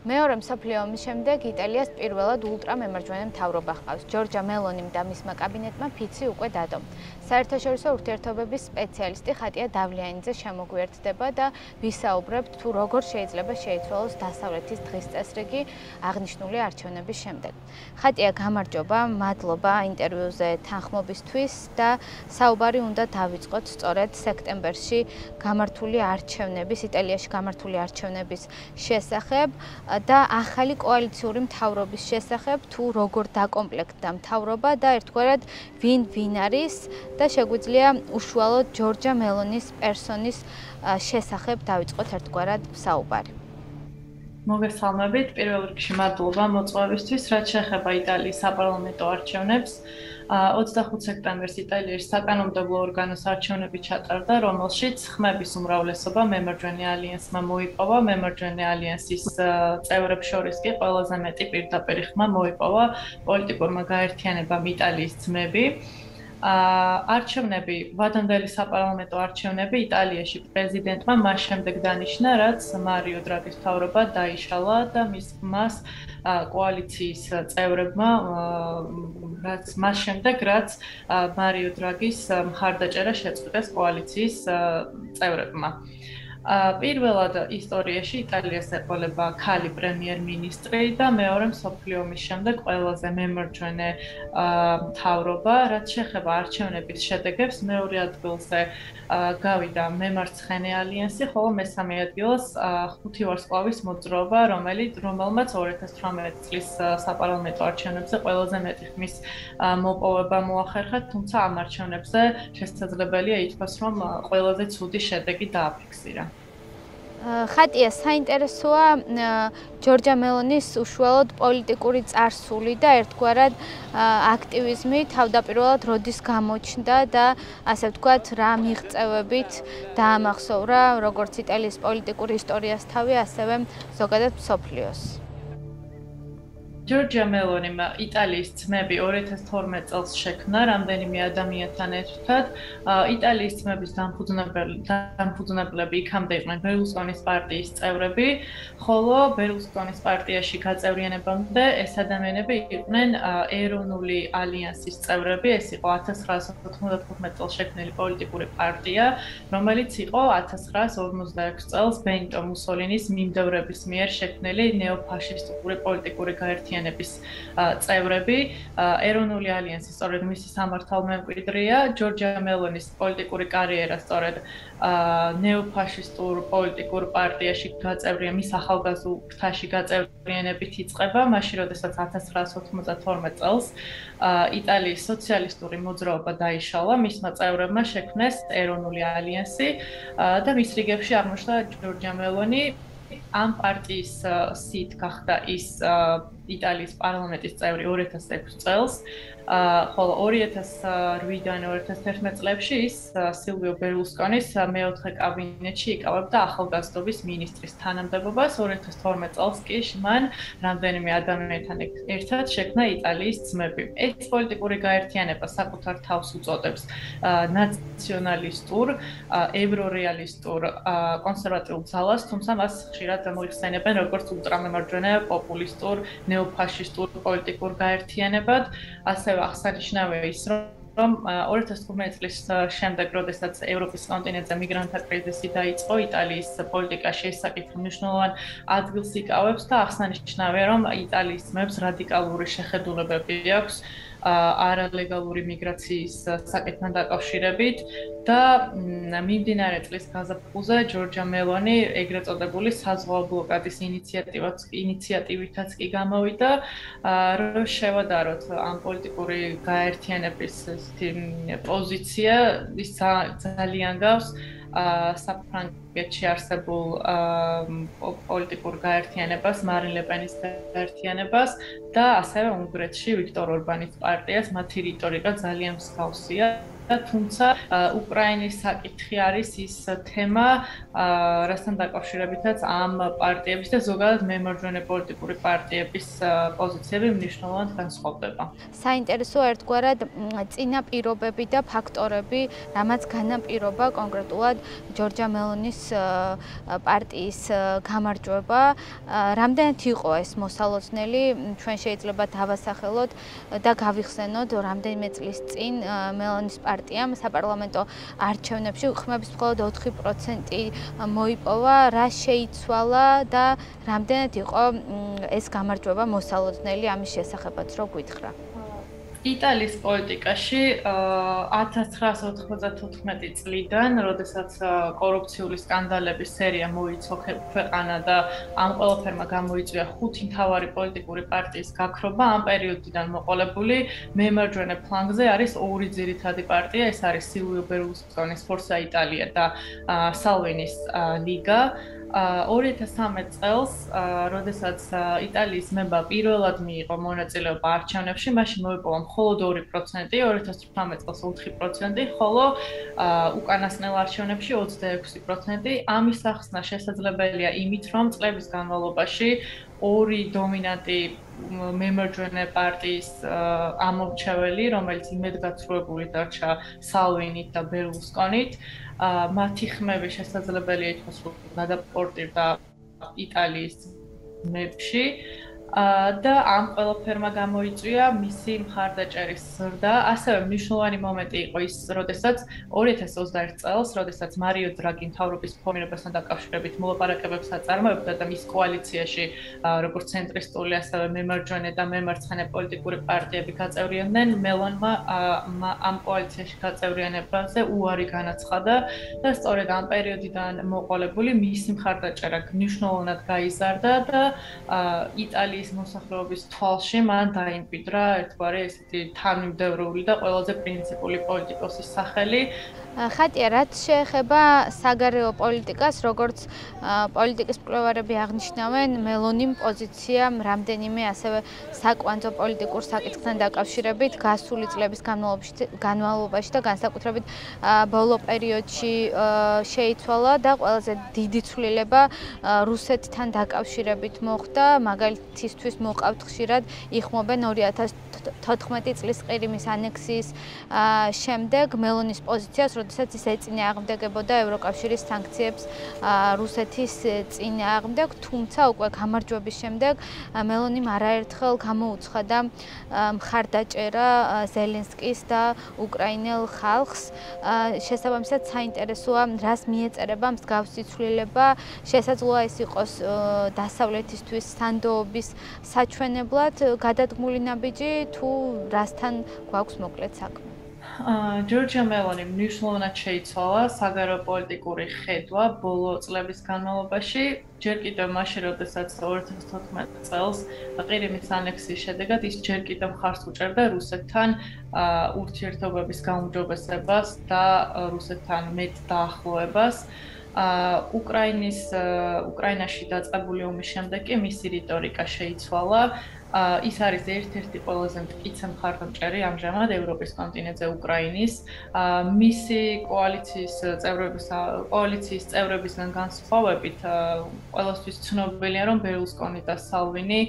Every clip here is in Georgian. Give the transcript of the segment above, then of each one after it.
მეორე მსოფლიო ომის შემდეგ იტალიას პირველად ულტრამემარჯვენე მთავრობა ჰყავს. ჯორჯა მელონიმ და მისმა კაბინეტმა ფიცი უკვე დადო. საერთაშორისო ურთიერთობების სპეციალისტი ხატია დავლიანიძე შემოგვიერთდება და ვისაუბრებთ თუ როგორ შეიძლება შეიცვალოს დასავლეთის დღის წესრიგი აღნიშნული არჩევნების შემდეგ. ხატია გამარჯობა, მადლობა ინტერვიუზე თანხმობისთვის და საუბარი უნდა დავიწყოთ სწორედ სექტემბერში გამართული არჩევნების, იტალიაში გამართული არჩევნების შესახებ. და ახალი კოალიციური მთავრობის შესახებ თუ როგორ დაკომპლექტდა მთავრობა და ერთგვარად ვინ ვინ არის და შეგვიძლია უშუალოდ ჯორჯა მელონის პერსონის შესახებ დავიწყოთ ერთგვარად საუბარი. მოგესალმებით. პირველ რიგში მადლობა მოწვევისთვის, რაც შეეხება იტალიის საპარლამენტო არჩევნებს. 25 სექტემბერს იტალიის საკანონმდებლო ორგანოს არჩევნები ჩატარდა, რომელშიც ხმების უმრავლესობა მემარჯვენე ალიანსმა მოიპოვა. მემარჯვენე ალიანსის წევრებს შორის კი ყველაზე მეტი პირდაპირ ხმა მოიპოვა პოლიტიკურმა გაერთიანებამ იტალიის ძმები. არჩევნები, ვადანდელი საპარლამენტო არჩევნები იტალიაში პრეზიდენტმა მას შემდეგ დანიშნა, რაც მარიო დრაგის თავრობა დაიშალა და მის მას კოალიციის წევრებმა რაც მას შემდეგ, რაც მარიო დრაგის მხარდაჭერა შეწყვიტეს კოალიციის წევრებმა. პირველად ისტორიაში იტალიას ეყოლება ქალი პრემიერ-მინისტრი და მეორე მსოფლიო ომის შემდეგ ყველაზე მემარჯვენე მთავრობა, რაც შეეხება არჩევნების შედეგებს, მეორე ადგილზე გავიდა მემარცხენე ალიანსი, ხოლო მესამე ადგილს ხუთი ვარსკვლავის მოძრაობა, რომელიც რომელმაც 2018 წლის საპარლამენტო არჩევნებზე ყველაზე მეტი ხმის მოპოვება მოახერხა, თუმცა ამ არჩევნებზე შესაძლებელია ითქვას, რომ ყველაზე ცუდი შედეგი დააფიქსირა. ხატია საინტერესოა ჯორჯა მელონის უშუალოდ პოლიტიკური წარსული და ერთგვარად აქტივიზმი თავდაპირველად როდის გამოჩნდა და ასე ვთქვათ რა მიღწევებით დაამახსოვრა როგორც იტალიის პოლიტიკური ისტორიას თავი ასევე ზოგადად სოფლიოს. ჯორჯია მელონიმ იტალიის ძმები 2012 წელს შექმნა რამდენიმე ადამიანთან ერთად. იტალიის ძმების დამფუძნებელი დამფუძნებლები იქამდე იყვნენ ბერლუსკონის პარტიის წევრები, ხოლო ბერლუსკონის პარტიაში გაწევრიანებამდე ეს ადამიანები იყვნენ ეროვნული ალიანსის წევრები. ეს იყო 1995 წელს შექმნილი პოლიტიკური პარტია, რომელიც იყო 1956 წელს ბენიტო მუსოლინის მიმდევრების მიერ შექმნილი ნეოფაშისტური პოლიტიკური გაერთიანება. ადამიანების წევრები ეროვნული ალიანსი სწორედ მისი სამართალმემკვიდრეა ჯორჯია მელონის პოლიტიკური კარიერა სწორედ ნეოფაშისტურ პოლიტიკურ პარტიაში გაწევრია მის ახალგაზრდულ ფრთაში გაწევრიანებით იწყება მაშინ როდესაც 1992 წელს იტალიის სოციალისტური მოძრაობა დაიშალა მისმა წევრებმა შექმნეს ეროვნული ალიანსი და მის რიგებში აღმოჩნდა ჯორჯია მელონი. ამ პარტიის სიტ გახდა ის იტალიის პარლამენტის წევრი 2006 წელს ხოლო 2008-დან 2011 წლებში ის სილვიო ბერლუსკონის მეოთხე კაბინეტში იკავებდა ახალგაზრდობის მინისტრის თანამდებობას. 2012 წელს კი მან რამდენიმე ადამიანთან ერთად შექმნა იტალიის ძმები. ეს პოლიტიკური გაერთიანება საკუთარ თავს უწოდებს ნაციონალისტურ, ევრორეალისტურ, კონსერვატიულ ძალას, თუმცა მას ხშირად მოიხსენებენ როგორც ულტრამემარჯვენე პოპულისტურ, ნეოფაშისტურ პოლიტიკურ გაერთიანებად. ასევე აღსანიშნავია ის, რომ 2015 წლის შემდეგ, როდესაც ევროპის კონტინენტზე მიგრანტთა კრიზისი დაიწყო, იტალიის პოლიტიკაში ეს საკითხი მნიშვნელოვან ადგილს იკავებს და აღსანიშნავია, რომ იტალიის მებს რადიკალური შეხედულებები აქვს არალეგალური მიგრაციის საკითხთან დაკავშირებით და მიმდინარე წლის გაზაფხულზე ჯორჯა მელონი ეგრეთ წოდებული საზღვაო ბლოკადის ინიციატივაც ინიციატივითაც კი გამოვიდა რომ შევადაროთ ამ პოლიტიკური გაერთიანების პოზიცია ის ძალიან გავს საფრანგეთში არსებულ პოლიტიკურ გაერთიანებას, მარინ ლეპენის გაერთიანებას და ასევე უნგრეთში ვიქტორ ორბანის პარტიას, მათი რიტორიკა ძალიან მსგავსია და თუმცა უკრაინის საკითხი არის ის თემა, რასთან დაკავშირებითაც ამ პარტიების და ზოგადად მემარჯვენე პოლიტიკური პარტიების პოზიციები მნიშვნელოვნად განსხვავდება. საინტერესოა ერთგვარად წინა პირობები და ფაქტორები, რამაც განაპირობა კონკრეტულად ჯორჯა მელონის პარტიის გამარჯვება. რამდენად იყო ეს მოსალოდნელი? ჩვენ შეიძლება დავასახელოთ და გავიხსენოთ რამდენიმე წლის წინ მელონის პარტიამ საპარლამენტო არჩევნებში ხმების მხოლოდ 4% მოიპოვა, რა შეიცვალა და რამდენად იყო ეს გამარჯვება მოსალოდნელი ამის შესახებაც რო გითხრა. იტალიის პოლიტიკაში 1994 წლიდან, როდესაც კორუფციული სკანდალების სერია მოიცო ქვეყანა და ამ ყველაფერმა გამოიწვია ხუთი მთავარი პოლიტიკური პარტიის გაქრობა, ამ პერიოდიდან მოყოლებული მემარჯვენე ფლანგზე არის ორი ძირითადი პარტია, ეს არის სილვიო ბერლუსკონის ფორსა იტალია და სალვინის ლიგა. 2013 წელს, როდესაც იტალიის მება პირველად მიიღო მონაწილეობა არჩევნებში, მაშინ მოიპოვა მხოლოდ 2%, 2018 წელს 4%, ხოლო უკანასკნელ არჩევნებში 26%. ამის ახსნა შესაძლებელია იმით, რომ წლების განმავლობაში ორი დომინანტი მემარჯვენე პარტიის ამორჩეველი, რომელიც იმედგაცრუებული დარჩა სალვინით და ბერლუსკონით, მათი ხმები შესაძლებელია ითქვას, რომ გადაპორტირდა იტალიის მეფში. და ამ ყველაფერმა გამოიწვია მისი მხარდაჭერის ზრდა. ასევე მნიშვნელოვანი მომენტი იყო ის, როდესაც 2021 წელს, როდესაც მარიო დრაგი მთავრობის ფორმირებასთან დაკავშირებით მოლაპარაკებებს აწარმოებდა და მის კოალიციაში როგორც ცენტრისტული, ასევე მემარჯვენე და მემარცხენე პოლიტიკური პარტიები გაწევრიანდნენ, მელონმა ამ კოალიციაში გაწევრიანებაზე უარი განაცხადა და სწორედ ამ პერიოდიდან მოყოლებული მისი მხარდაჭერა მნიშვნელოვნად გაიზარდა და იტალიის იტალიის მოსახლეობის თვალში მან დაიმკვიდრა ერთგვარი ესეთი თანმიმდევრული და ყველაზე პრინციპული პოლიტიკოსის სახელი. ხატია რაც შეეხება საგარეო პოლიტიკას, როგორც პოლიტიკის მკვლევარები აღნიშნავენ, მელონიმ პოზიცია რამდენიმე ასევე საკვანძო პოლიტიკურ საკითხთან დაკავშირებით გასული წლების განმავლობაში და განსაკუთრებით ბოლო პერიოდში შეიცვალა და ყველაზე დიდი ცვლილება რუსეთთან დაკავშირებით მოხდა, მაგალითისთვის მოყავთ ხშირად იხმობენ 2014 წლის ყირიმის ანექსიის შემდეგ მელონის პოზიციას როდესაც ის ეწინააღმდეგებოდა ევროკავშირის სანქციებს რუსეთის წინააღმდეგ, თუმცა უკვე გამარჯვების შემდეგ მელონიმ არაერთხელ გამოუცხადა მხარდაჭერა ზელენსკის და უკრაინელ ხალხს. შესაბამისად, საინტერესოა, რას მიეწერება მსგავსი ცვლილება, შესაძლოა ეს იყოს დასავლეთისთვის სანდოობის საჩვენებლად გადადგმული ნაბიჯი თუ რასთან გვაქვს მოკლედ საქმე. ჯორჯია მელონი მნიშვნელოვნად შეიცვალა საგარეო პოლიტიკური ხედვა ბოლო წლების განმავლობაში. ჯერ კიდევ მაშინ, როდესაც 2014 წელს ყირიმის ანექსიის შედეგად ის ჯერ კიდევ მხარს უჭერდა რუსეთთან ურთიერთობების გაუმჯობესებას და რუსეთთან მეტ დაახლოებას. ა უკრაინის უკრაინაში დაწყებული ომის შემდეგ კი მისი რიტორიკა შეიცვალა. ის არის ერთ-ერთი ყველაზე მტკიცე მხარდამჭერი ამჟამად ევროპის კონტინენტზე უკრაინის. მისი კოალიციის წევრების კოალიციის წევრებისგან განსხვავებით, ყველასთვის ცნობილია, რომ ბერლუსკონი და სალვინი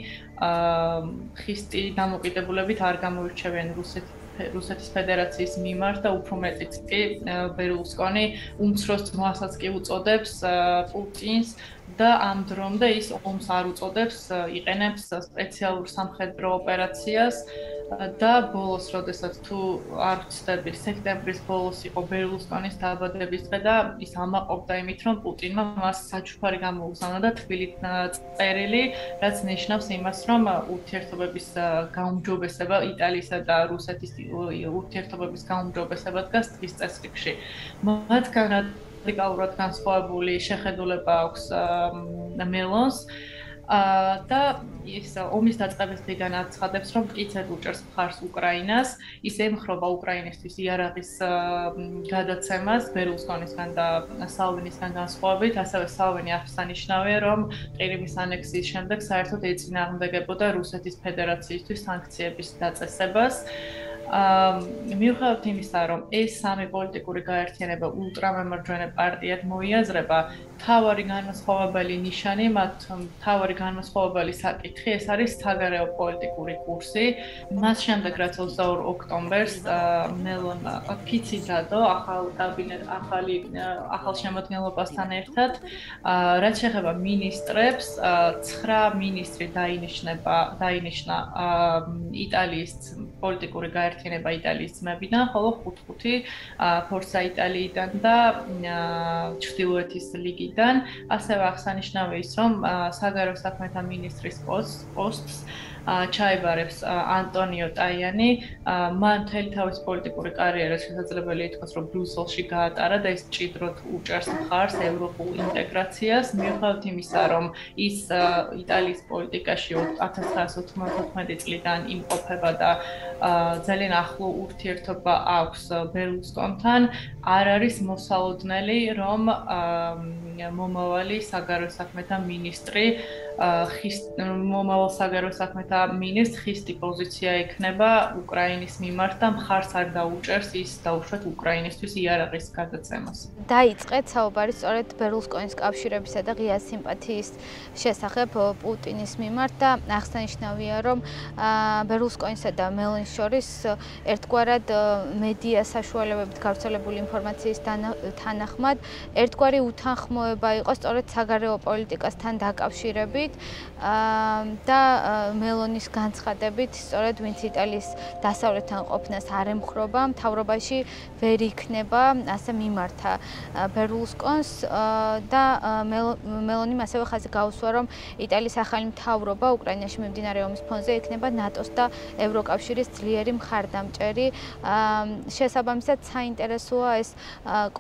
ხისტი დამოკიდებულებით არ გამოირჩევიან რუსეთის რუსეთის ფედერაციის მიმართ და უფრო მეტიც კი ბერლუსკონი უმცროს ძმასაც კი უწოდებს პუტინს და ამ დრომდე ის ომს არ უწოდებს, იყენებს სპეციალურ სამხედრო ოპერაციას და ბოლოს, როდესაც თუ არ ვცდები, სექტემბრის ბოლოს იყო ბერლუსკონის დაბადების დღე და ის ამაყობდა იმით, რომ პუტინმა მას საჩუქარი გამოუგზავნა და თბილით წერილი, რაც ნიშნავს იმას, რომ ურთიერთობების გაუმჯობესება იტალიისა და რუსეთის ურთიერთობების გაუმჯობესება დგას დღის წესრიგში. მათგანაც რადიკალურად განსხვავებული შეხედულება აქვს მელონს და ის ომის დაწყების დღიდან აცხადებს, რომ მტკიცედ უჭერს მხარს უკრაინას, ის ემხრობა უკრაინისთვის იარაღის გადაცემას ბერლუსკონისგან და სალვინისგან განსხვავებით, ასევე სალვინი აღსანიშნავია, რომ ყირიმის ანექსიის შემდეგ საერთოდ ეწინააღმდეგებოდა რუსეთის ფედერაციისთვის სანქციების დაწესებას. მიუხედავად იმისა, რომ ეს სამი პოლიტიკური გაერთიანება ულტრამემარჯვენე პარტიად მოიაზრება, თავარი განმასხვავებელი ნიშანი, მათ თავარი განმასხვავებელი საკითხი ეს არის საგარეო პოლიტიკური კურსი. მას შემდეგ რაც 22 ოქტომბერს მელონ ფიცი დადო ახალ კაბინეტ ახალი ახალ შემოქმედებასთან ერთად, რაც შეეხება მინისტრებს, 9 მინისტრი დაინიშნება, დაინიშნა იტალიის პოლიტიკური გაერთიანება იტალიის ძმებიდან, ხოლო 5-5 ფორსა იტალიიდან და ჩრდილოეთის ლიგი მხრიდან, ასევე აღსანიშნავია ის, რომ საგარეო საქმეთა მინისტრის პოსტს ჩაიბარებს ანტონიო ტაიანი. მან მთელი თავის პოლიტიკური კარიერა შესაძლებელი ითქვას, რომ ბრიუსელში გაატარა და ის ჭიდროდ უჭერს მხარს ევროპულ ინტეგრაციას, მიუხედავად იმისა, რომ ის იტალიის პოლიტიკაში 1994 წლიდან იმყოფება და ძალიან ახლო ურთიერთობა აქვს ბერლუსკონთან, არ არის მოსალოდნელი, რომ მომავალი საგარეო საქმეთა მინისტრი ხის მომავალ საგარეო საქმეთა მინისტრ ხისტი პოზიცია ექნება უკრაინის მიმართ და მხარს არ დაუჭერს ის დაუშვათ უკრაინისთვის იარაღის გადაცემას. დაიწყეთ საუბარი სწორედ ბერლუსკონის კავშირებისა და ღია სიმპათიის შესახებ პუტინის მიმართ და აღსანიშნავია რომ ბერლუსკონისა და მელონის შორის ერთგვარად მედია საშუალებებით გავრცელებული ინფორმაციის თანახმად ერთგვარი უთანხმოება იყო სწორედ საგარეო პოლიტიკასთან დაკავშირებით გახდით და მელონის განცხადებით, სწორედ ვინც იტალიის დასავლეთთან ყოფნას არ ემხრობა, მთავრობაში ვერ იქნება, ასე მიმართა ბერლუსკონს და მელონი ასევე ხაზი გაუსვა, რომ იტალიის ახალი მთავრობა უკრაინაში მიმდინარე ომის ფონზე იქნება ნატოს და ევროკავშირის ძლიერი მხარდამჭერი. შესაბამისად, საინტერესოა ეს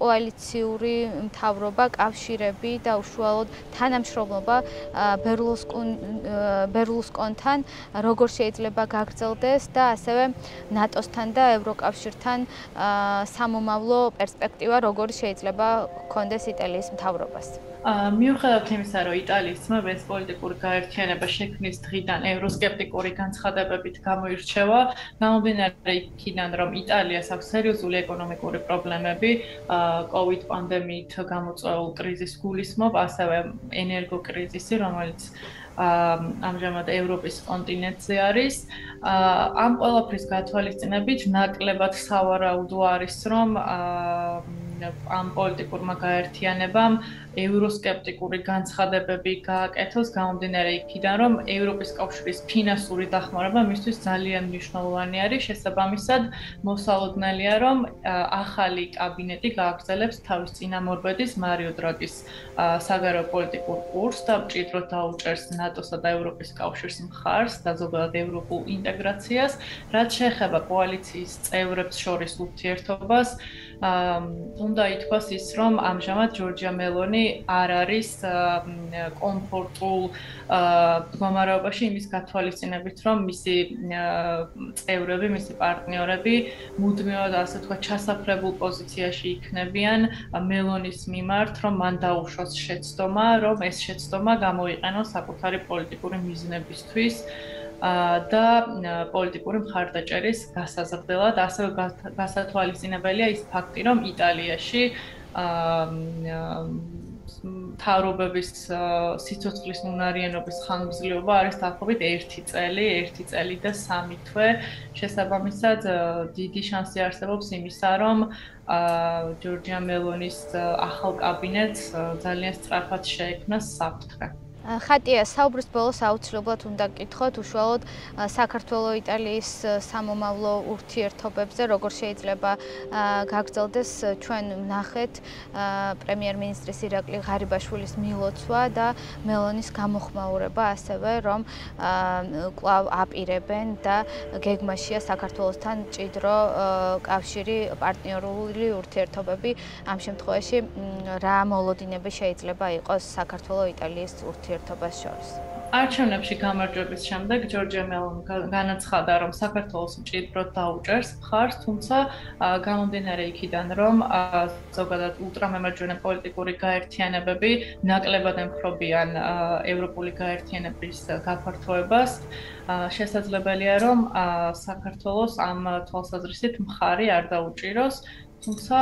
კოალიციური მთავრობა, კავშირები და უშუალოდ თანამშრომლობა ბერ ბერლუსკონთან როგორ შეიძლება გაგრძელდეს და ასევე ნატოსთან და ევროკავშირთან სამომავლო პერსპექტივა როგორ შეიძლება კონდეს იტალიის მთავრობას. მიუხედავად იმისა, რომ იტალიის ძმების პოლიტიკური გაერთიანება შექმნის დღიდან ევროსკეპტიკური განცხადებებით გამოირჩევა, გამომდინარე იქიდან, რომ იტალიას აქვს სერიოზული ეკონომიკური პრობლემები, COVID პანდემიით გამოწვეულ კრიზისს გულისხმობ, ასევე ენერგოკრიზისი, რომელიც ამჟამად ევროპის კონტინენტზე არის. ამ ყველაფრის გათვალისწინებით ნაკლებად სავარაუდო არის, რომ ამ პოლიტიკურმა გაერთიანებამ ევროსკეპტიკური განცხადებები გააკეთოს გამომდინარე იქიდან, რომ ევროპის კავშირის ფინანსური დახმარება მისთვის ძალიან მნიშვნელოვანი არის. შესაბამისად, მოსალოდნელია, რომ ახალი კაბინეტი გააგრძელებს თავის წინამორბედის მარიო დრაგის საგარეო პოლიტიკურ კურსს და მჭიდროდ დაუჭერს ნატოსა და ევროპის კავშირის მხარს და ზოგადად ევროპულ ინტეგრაციას, რაც შეეხება კოალიციის წევრებს შორის ურთიერთობას. უნდა ითქვას ის, რომ ამჟამად ჯორჯია მელონი არ არის კომფორტულ მდგომარეობაში იმის გათვალისწინებით, რომ მისი წევრები, მისი პარტნიორები მუდმივად ასე თქვა ჩასაფრებულ პოზიციაში იქნებიან მელონის მიმართ, რომ მან დაუშვოს შეცდომა, რომ ეს შეცდომა გამოიყენოს საკუთარი პოლიტიკური მიზნებისთვის. და პოლიტიკური მხარდაჭერის გასაზრდელად ასევე გასათვალისწინებელია ის ფაქტი, რომ იტალიაში თავრობების სიცოცხლის უნარიანობის ხანგრძლივობა არის დაახლოებით 1 წელი, 1 წელი და 3 თვე. შესაბამისად, დიდი შანსი არსებობს იმისა, რომ ჯორჯია მელონის ახალ კაბინეტს ძალიან სწრაფად შეექმნას საფრთხე. ხატია საუბრის ბოლოს აუცილებლად უნდა გკითხოთ უშუალოდ საქართველოს-იტალიის სამომავლო ურთიერთობებზე, როგორ შეიძლება გაგრძელდეს ჩვენ ნახეთ პრემიერ-მინისტრის ირაკლი ღარიბაშვილის მილოცვა და მელონის გამოხმაურება ასევე რომ კლავ აპირებენ და გეგმაშია საქართველოსთან ჭიდრო კავშირი პარტნიორული ურთიერთობები. ამ შემთხვევაში რა მოლოდინები შეიძლება იყოს საქართველოს-იტალიის ურთიერთობებს ურთიერთობას შორის. არჩევნებში გამარჯვების შემდეგ ჯორჯია მელონი განაცხადა, რომ საქართველოს მჭიდროდ დაუჭერს მხარს, თუმცა გამომდინარე იქიდან, რომ ზოგადად ულტრამემარჯვენე პოლიტიკური გაერთიანებები ნაკლებად ემხრობიან ევროპული გაერთიანების გაფართოებას, შესაძლებელია, რომ საქართველოს ამ თვალსაზრისით მხარი არ დაუჭიროს. თუმცა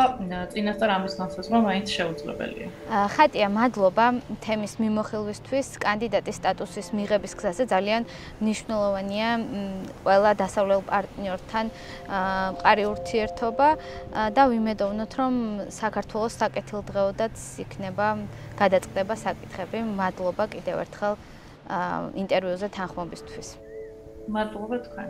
წინასწარ ამის განსაზღვრა მაინც შეუძლებელია. ხატია, მადლობა თემის მიმოხილვისთვის. კანდიდატის სტატუსის მიღების გზაზე ძალიან მნიშვნელოვანია ყველა დასავლელ პარტნიორთან მყარი ურთიერთობა და ვიმედოვნოთ, რომ საქართველოს საკეთილდღეოდაც იქნება გადაწყდება საკითხები. მადლობა კიდევ ერთხელ ინტერვიუზე თანხმობისთვის. მადლობა თქვენ.